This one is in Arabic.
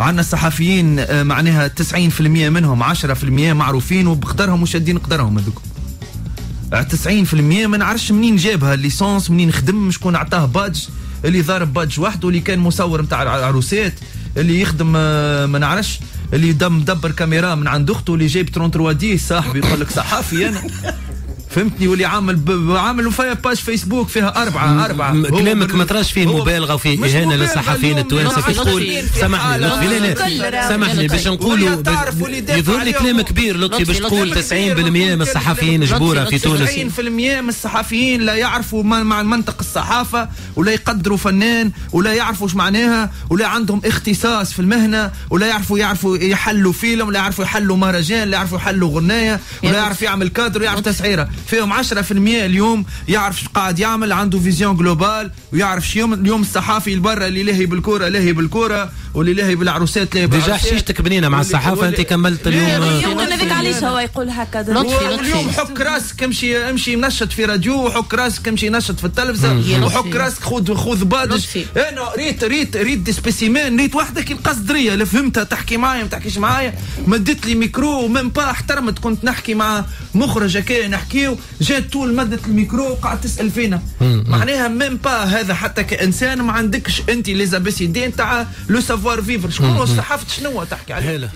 عندنا الصحفيين آه، معناها 90% منهم 10% معروفين وبقدرهم وشادين قدرهم هذوك. 90% ما نعرفش منين جابها الليسونس منين خدم شكون عطاه بادج. اللي ضارب بادج وحده اللي كان مصور نتاع عروسات اللي يخدم آه، ما نعرفش. اللي دم مدبر كاميرا من عند أخته اللي جايب 33 دي صاحبي يقول لك صحافي أنا. فهمتني؟ واللي عامل ب... عامل فيها باج فيسبوك فيها أربعة أربعة. كلامك ما تراش فيه مبالغة وفي إهانة للصحفيين التوانسة كي تقول سامحني لطفي لا لا. سامحني باش نقولوا يظهر لي كلام كبير لطفي باش تقول 90% من الصحفيين جبورة في تونس. 90% من الصحفيين لا يعرفوا مع منطق الصحافة ولا يقدروا فنان ولا يعرفوا إيش معناها ولا عندهم اختصاص في المهنة ولا يعرفوا يعرفوا يحلوا فيلم ولا يعرفوا يحلوا مهرجان لا يعرفوا يحلوا غناية ولا يعرف يعمل كادر ويعرف تسعيرة. فيهم 10% اليوم يعرف إيش قاعد يعمل عنده vision globale ويعرف شو اليوم الصحافي البرا اللي لاهي بالكورة لاهي بالكورة. واللي لاهي بالعروسات لاهي déjà حشيشتك بنينه مع الصحافة أنت كملت اليوم. يمكن هذاك علاش هو يقول هكا اليوم حك راسك امشي امشي منشط في راديو وحك راسك امشي نشط في التلفزة وحك راسك خذ خذ badge. أنا ريت ريت ريت دي سبيسيمان ريت وحدك القصدرية اللي فهمتها تحكي معايا ما تحكيش معايا. مدت لي ميكرو ومن با احترمت كنت نحكي مع مخرج هكا نحكيو. جات طول مدة الميكرو وقعدت تسأل فينا. معناها ميم با هذا حتى كإنسان ما عندكش أنت لي زابيسيدين تاع لو سافوار فيفر. شكون الصحافه شنو تحكي عليه؟